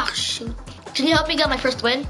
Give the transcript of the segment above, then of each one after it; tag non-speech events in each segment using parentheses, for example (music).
Ah, shoot. Can you help me get my first win?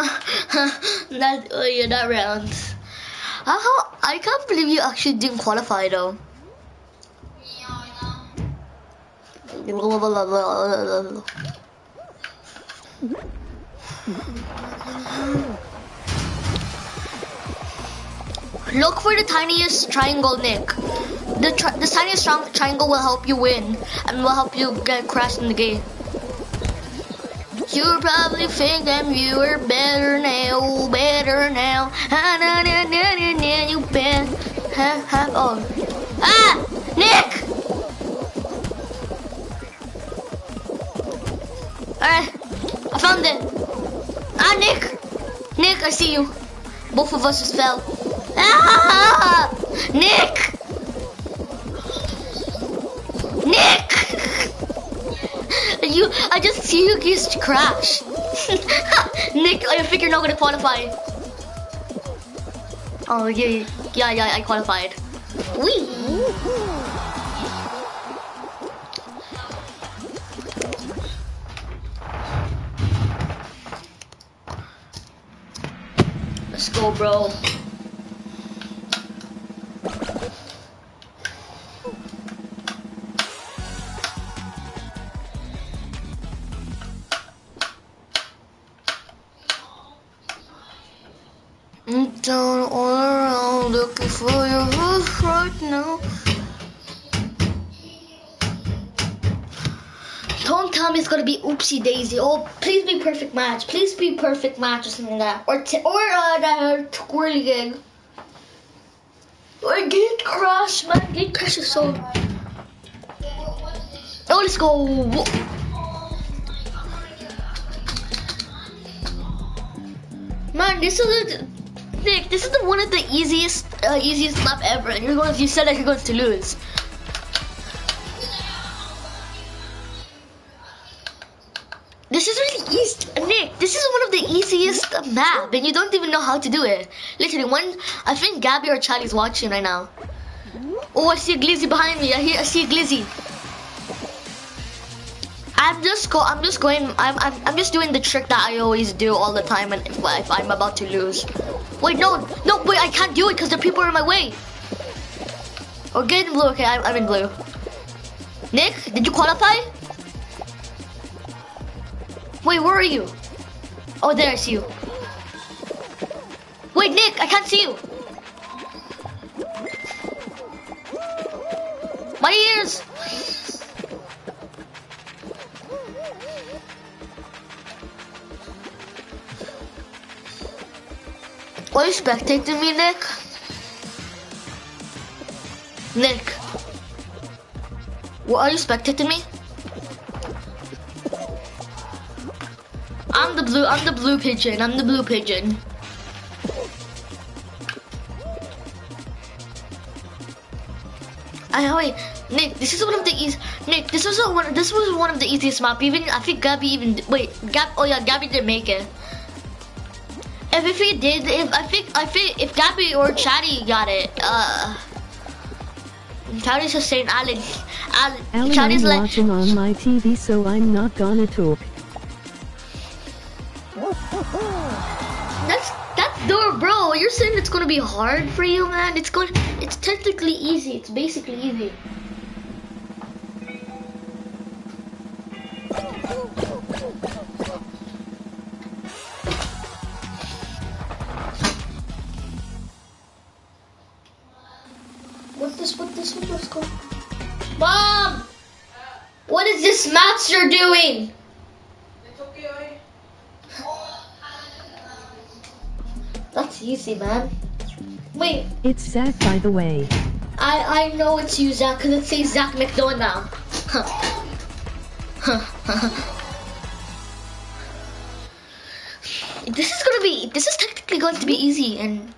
(laughs) that oh yeah, that round. Uh, how I can't believe you actually didn't qualify though. Look for the tiniest triangle, Nick. The, tri the tiniest tri triangle will help you win and will help you get crashed in the game. You probably think that you are better now, better now. Ah, na, na, na, na, na, you bet. Ha, ha, oh. Ah! Nick! Alright, I found it. Ah, Nick! Nick, I see you. Both of us just fell. Ah! Nick! Nick! You, I just see you just crash. (laughs) Nick, I think you're not gonna qualify. Oh yeah, yeah, yeah, I qualified. Wee. Let's go, bro. Down all around looking for your love right now. Don't tell me it's gonna be oopsie daisy. Oh, please be perfect match. Please be perfect match or something like that. Or t- or uh, that twirly gig. Or Gate Crash, man. Gate Crash is so. Oh, let's go. Man, this is a Nick. This is the one of the easiest, uh, easiest lap ever, and you're going. You said that you're going to lose. This is really easy, Nick. This is one of the easiest map, and you don't even know how to do it. Literally, one. I think Gabby or Charlie's watching right now. Oh, I see a glizzy behind me. I hear. I see a glizzy. I'm just go. I'm just going. I'm. I'm. I'm just doing the trick that I always do all the time, and if, if I'm about to lose. Wait, no, no, wait. I can't do it because the people are in my way. Oh, get in blue. Okay, I'm, I'm in blue. Nick, did you qualify? Wait, where are you? Oh, there. I see you. Wait, Nick, I can't see you. My ears. Are you spectating me, Nick? Nick. What are you spectating me? I'm the blue, I'm the blue pigeon, I'm the blue pigeon. I wait, Nick. This is one of the easy. Nick, this was one. This was one of the easiest map. Even I think Gabby even wait. Gab. Oh yeah, Gabby didn't make it. If if he did, if I think I think if Gabby or Chatty got it, uh, Chatty's just saying Alan. Alan. Alan, Chatty's I'm like. watching on my TV, so I'm not gonna talk. (laughs) That's that's door, bro. You're saying it's gonna be hard for you, man. It's going. It's technically easy. It's basically easy. doing? That's easy, man. Wait. It's Zach, by the way. I I know it's you, Zach, because it says Zach McDonald. Huh. Huh. Huh. (laughs) this is gonna be. This is technically going to be easy and.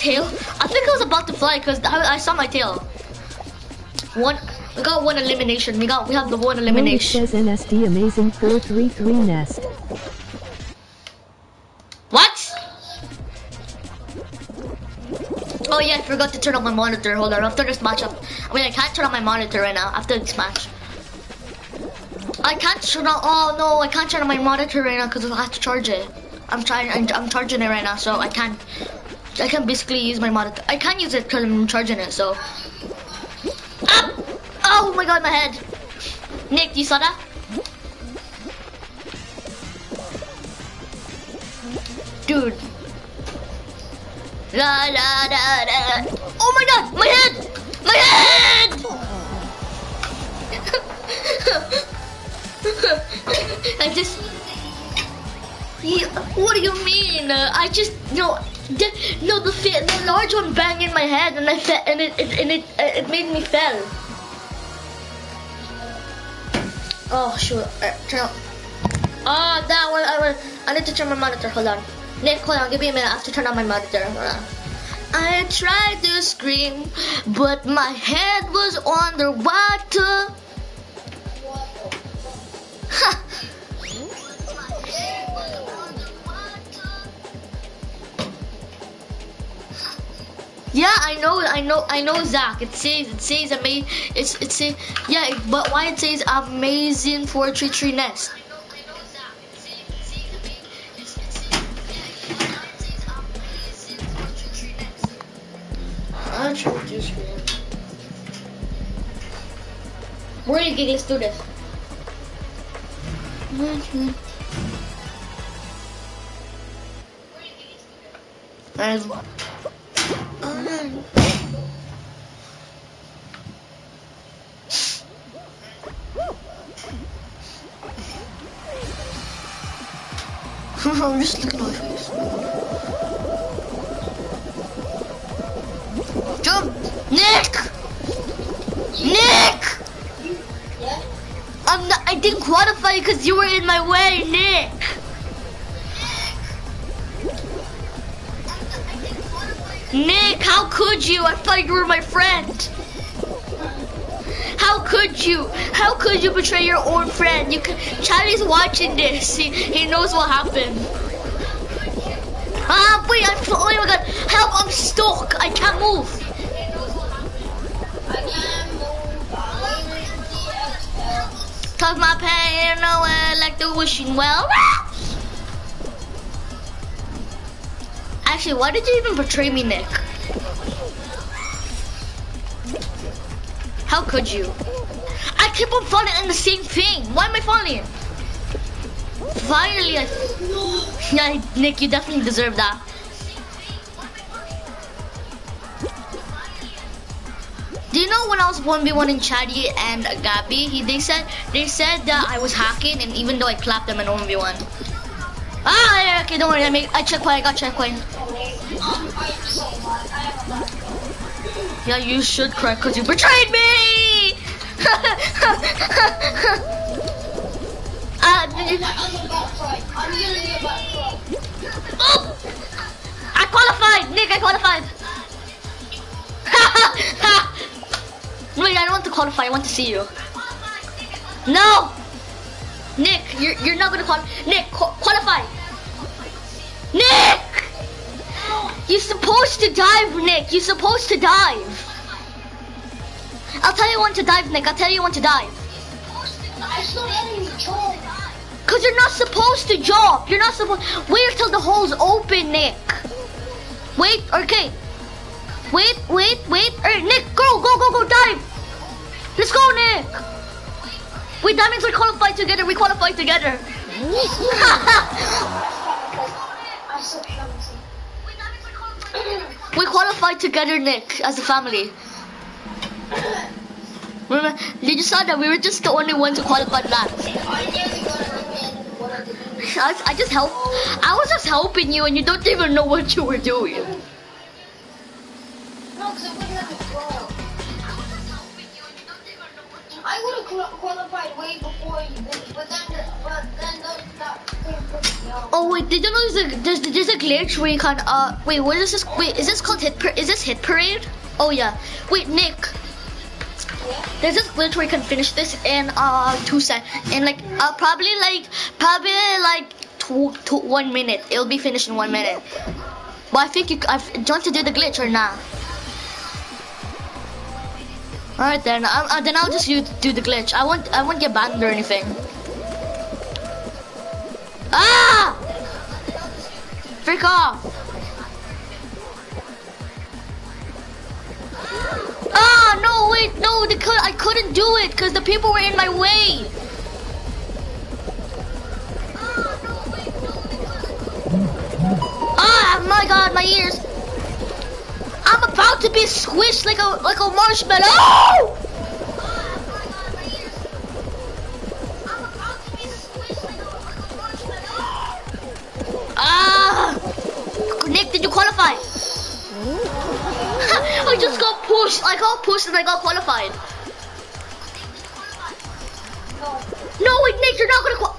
Tail? I think I was about to fly because I, I saw my tail. One, we got one elimination. We got we have the one elimination. says NSD amazing 433 nest. What? Oh yeah, I forgot to turn on my monitor. Hold on, after this match up. I mean, I can't turn on my monitor right now after this match. I can't turn on. Oh no, I can't turn on my monitor right now because I have to charge it. I'm trying. I'm, I'm charging it right now, so I can't. I can basically use my monitor. I can't use it because I'm charging it. So. Ah! Oh my god, my head. Nick, you saw that? Dude. La la la la. Oh my god, my head! My head! (laughs) I just. What do you mean? I just no, no the the large one banged in my head and I fe- and it, it and it uh, it made me fell. Oh shoot! Uh, turn. Ah, that one. I, will- I need to turn my monitor. Hold on. Nick, hold on. Give me a minute. I have to turn on my monitor. Hold on. I tried to scream, but my head was underwater. (laughs) Ha! Yeah, I know, I know, I know, Zach. It says, it says amazing. It's, it says, yeah, but why it says amazing four tree tree nest? I tried to are you getting? Let's do this. There's I'm just looking at my face. Jump! Nick! Nick! I'm not, I didn't qualify because you were in my way, Nick! Nick, how could you? I thought you were my friend. How could you? How could you betray your own friend? You could, Charlie's watching this. He, he knows what happened. Ah, wait, I'm, oh my god. Help, I'm stuck. I can't move. Tuck my pain away like the wishing well. Actually, why did you even betray me, Nick? How could you? I keep on falling in the same thing. Why am I falling? Finally, I... (laughs) Yeah, Nick, you definitely deserve that. Do you know when I was 1v1 in Chatty and Gabby, he, they said they said that I was hacking and even though I clapped them in 1v1. Ah, okay, don't worry, I, made, I checkpoint, I got checkpoint. Yeah, you should cry because you betrayed me! (laughs) uh! I qualified! Nick, I qualified! (laughs) Wait, I don't want to qualify, I want to see you. No! You're, you're not gonna qualify. Nick, qu- qualify! Nick! You're supposed to dive, Nick. You're supposed to dive. I'll tell you when to dive, Nick. I'll tell you when to dive. Cause you're not supposed to jump. You're not supposed. Wait till the hole's open, Nick. Wait. Okay. Wait. Wait. Wait. Alright, Nick, go, go, go, go, dive. Let's go, Nick. Wait, that means we qualified together. We qualified together. we qualified together, Nick, as a family. Remember, did you saw that we were just the only ones who qualified last. I. I, just helped. I was just helping you, and you don't even know what you were doing. No, because I wouldn't have a. I would have qualified way before you, but but then, the, but then those that couldn't me. Oh wait, did you know there's a there's, there's a glitch where you can uh wait what is this wait is this called hit is this hit parade? Oh yeah. Wait Nick, Yeah? there's this glitch where you can finish this in uh two sec in like uh probably like probably like two, two one minute. It'll be finished in one minute. But I think you I've, do you want to do the glitch or not? Alright then, um, uh, then I'll just do, do the glitch. I won't I won't get banned or anything. Ah! Freak off! Ah, no, wait, no, the could I couldn't do it because the people were in my way. Ah, my God, my ears! I'm about to be squished like a like a marshmallow. Ah! Nick, did you qualify? (laughs) I just got pushed. I got pushed and I got qualified. No, wait, Nick, you're not gonna qual.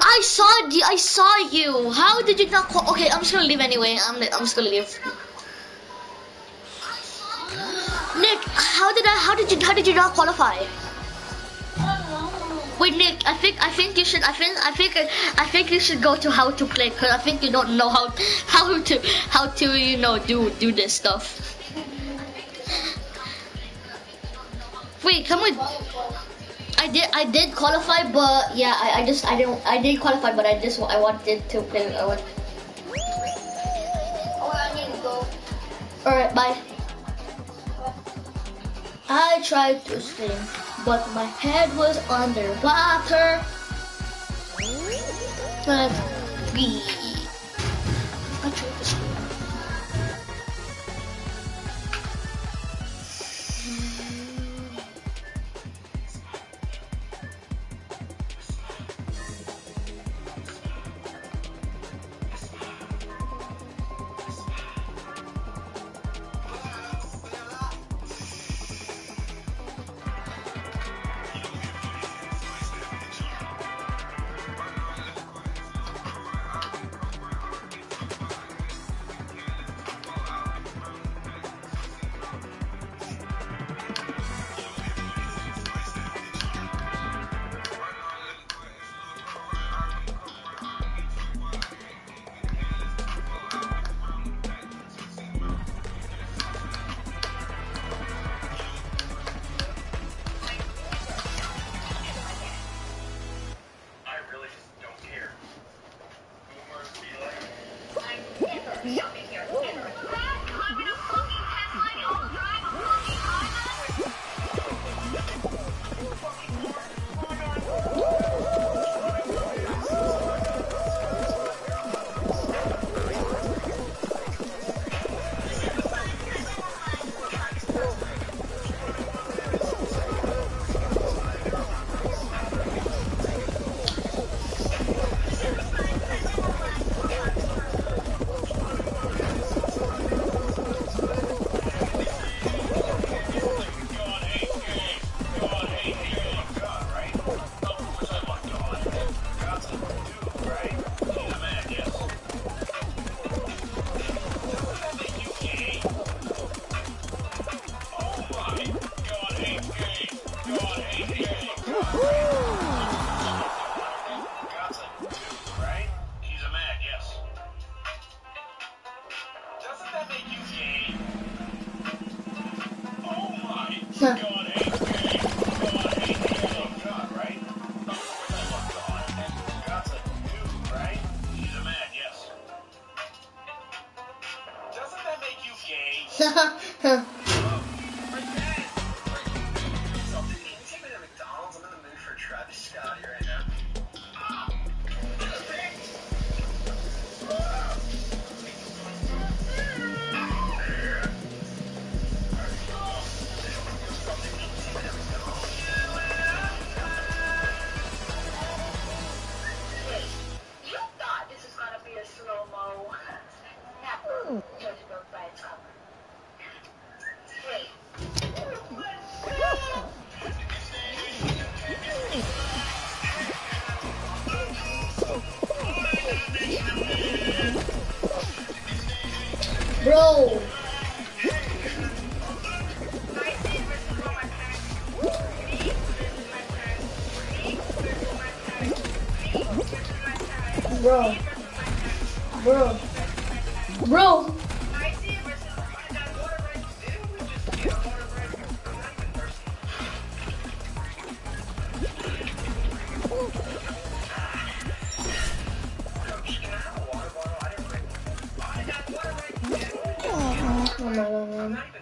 I saw you. I saw you. How did you not? Okay, I'm just gonna leave anyway. I'm I'm just gonna leave. Did I? How did you? How did you not qualify? Wait, Nick. I think I think you should. I think I think I think you should go to how to play because I think you don't know how how to how to you know do do this stuff. Wait, come with. I did I did qualify, but yeah, I, I just I didn't I did qualify, but I just I wanted to play. I want. Oh, I need to go. All right, bye. I tried to swim, but my head was underwater. Let's be. I tried to swim. Right? Bro. Perdón.